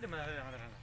De maneira,